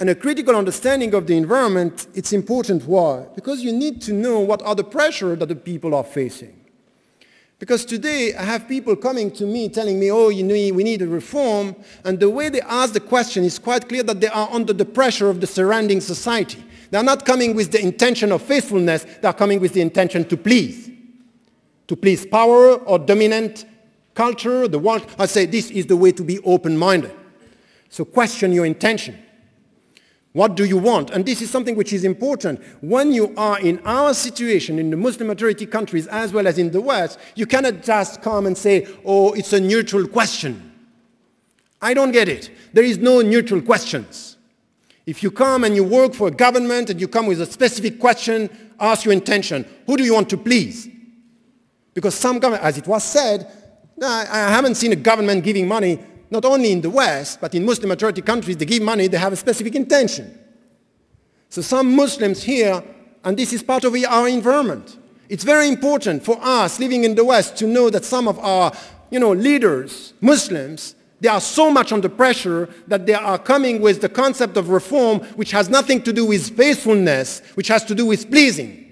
And a critical understanding of the environment, it's important. Why? Because you need to know what are the pressure that the people are facing. Because today I have people coming to me telling me, oh, you we need a reform. And the way they ask the question is quite clear that they are under the pressure of the surrounding society. They are not coming with the intention of faithfulness. They are coming with the intention to please. To please power or dominant culture, the world. I say this is the way to be open-minded. So question your intention. What do you want? And this is something which is important. When you are in our situation, in the Muslim majority countries as well as in the West, you cannot just come and say, oh, it's a neutral question. I don't get it. There is no neutral questions. If you come and you work for a government and you come with a specific question, ask your intention. Who do you want to please? Because some government, as it was said, I haven't seen a government giving money not only in the West, but in Muslim majority countries, they give money, they have a specific intention. So some Muslims here, and this is part of our environment. It's very important for us living in the West to know that some of our you know, leaders, Muslims, they are so much under pressure that they are coming with the concept of reform which has nothing to do with faithfulness, which has to do with pleasing.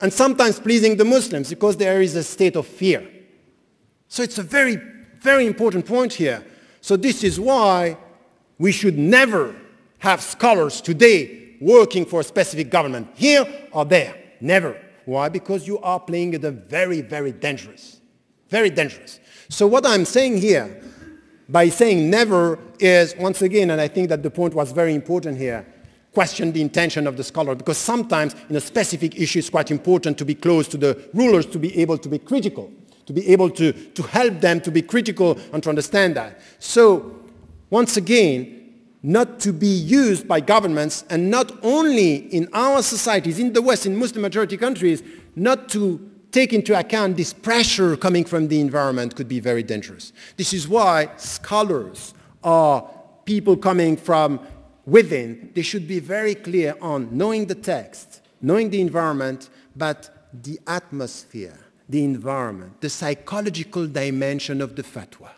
And sometimes pleasing the Muslims because there is a state of fear. So it's a very very important point here. So this is why we should never have scholars today working for a specific government, here or there. Never. Why? Because you are playing at a very, very dangerous. Very dangerous. So what I'm saying here, by saying never, is once again, and I think that the point was very important here, question the intention of the scholar because sometimes in a specific issue it's quite important to be close to the rulers to be able to be critical to be able to, to help them to be critical and to understand that. So, once again, not to be used by governments and not only in our societies, in the West, in Muslim majority countries, not to take into account this pressure coming from the environment could be very dangerous. This is why scholars or people coming from within, they should be very clear on knowing the text, knowing the environment, but the atmosphere the environment, the psychological dimension of the fatwa.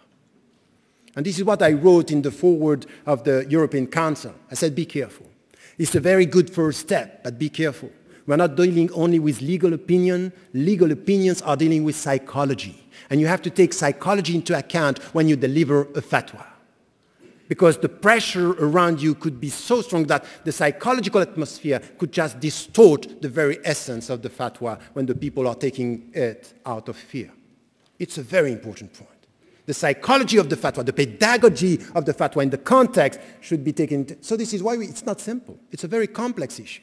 And this is what I wrote in the foreword of the European Council. I said, be careful. It's a very good first step, but be careful. We're not dealing only with legal opinion. Legal opinions are dealing with psychology. And you have to take psychology into account when you deliver a fatwa because the pressure around you could be so strong that the psychological atmosphere could just distort the very essence of the fatwa when the people are taking it out of fear. It's a very important point. The psychology of the fatwa, the pedagogy of the fatwa in the context should be taken. So this is why we, it's not simple. It's a very complex issue.